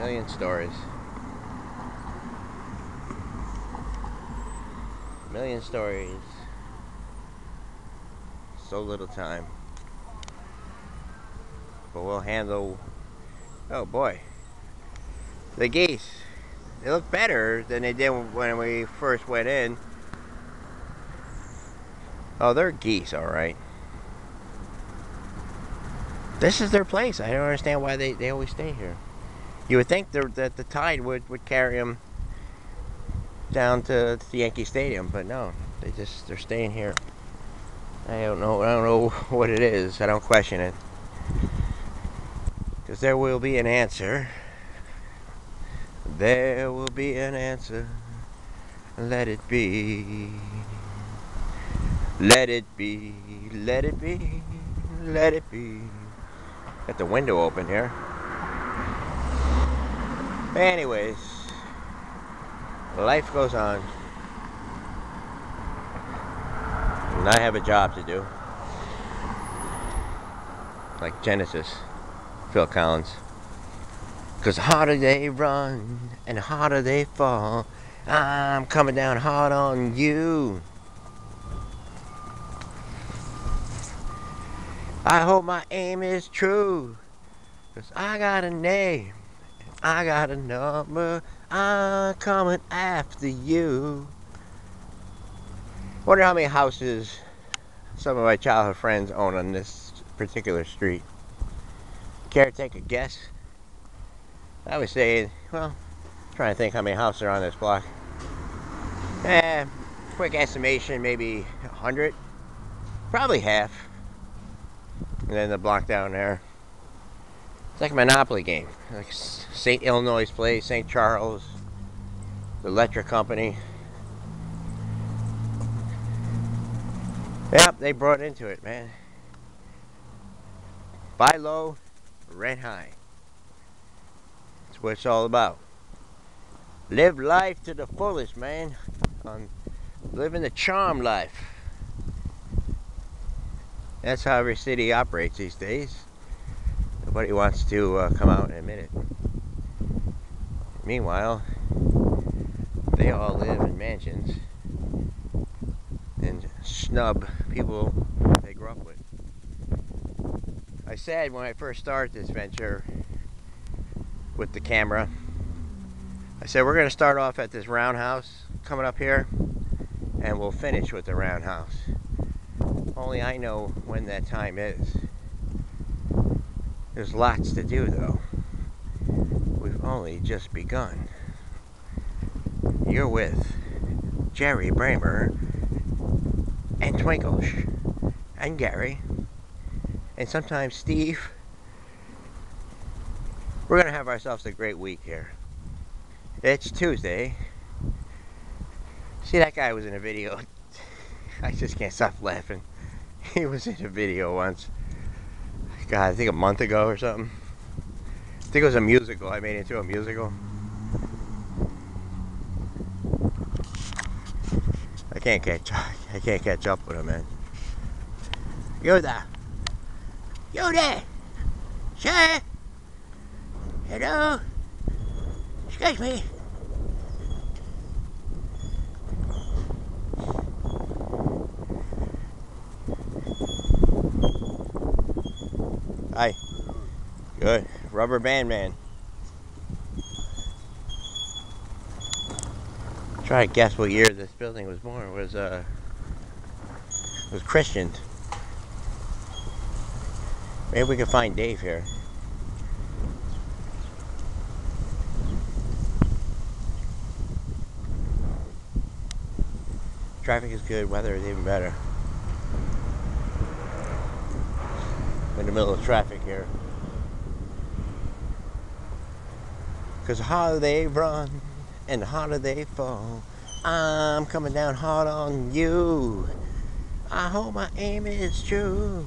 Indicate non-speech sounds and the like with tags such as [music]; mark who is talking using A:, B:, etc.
A: million stories. Million stories. So little time. But we'll handle. Oh boy. The geese. They look better than they did when we first went in. Oh, they're geese, alright. This is their place. I don't understand why they, they always stay here. You would think that the tide would, would carry them down to, to the Yankee Stadium, but no. They just, they're staying here. I don't know, I don't know [laughs] what it is. I don't question it. Because there will be an answer. There will be an answer. Let it be. Let it be. Let it be. Let it be. Got the window open here. Anyways, life goes on. And I have a job to do. Like Genesis, Phil Collins. Cause harder they run and harder they fall. I'm coming down hard on you. I hope my aim is true. Cause I got a name. I got a number. I'm coming after you. Wonder how many houses some of my childhood friends own on this particular street. Care to take a guess? I would say, well, trying to think how many houses are on this block. Eh, quick estimation, maybe 100. Probably half. And then the block down there. It's like a Monopoly game. Like St. Illinois Place, St. Charles, the electric company. Yep, they brought into it, man. Buy low, rent high. That's what it's all about. Live life to the fullest, man. On living the charm life. That's how every city operates these days. Nobody wants to uh, come out and admit it. Meanwhile, they all live in mansions and snub people they grew up with. I said when I first started this venture with the camera, I said we're going to start off at this roundhouse coming up here and we'll finish with the roundhouse. Only I know when that time is. There's lots to do though. We've only just begun. You're with Jerry Bramer and Twinklish and Gary and sometimes Steve. We're going to have ourselves a great week here. It's Tuesday. See, that guy was in a video. [laughs] I just can't stop laughing. He was in a video once. God, I think a month ago or something. I think it was a musical. I made it into a musical. I can't catch. up. I can't catch up with him, man. Yoda. Yoda. Sir. Hello. Excuse me. Hi. Good. Rubber band man. Try to guess what year this building was born. It was uh was christened. Maybe we can find Dave here. Traffic is good, weather is even better. In the middle of traffic here. Because how they run and how do they fall. I'm coming down hard on you. I hope my aim is true.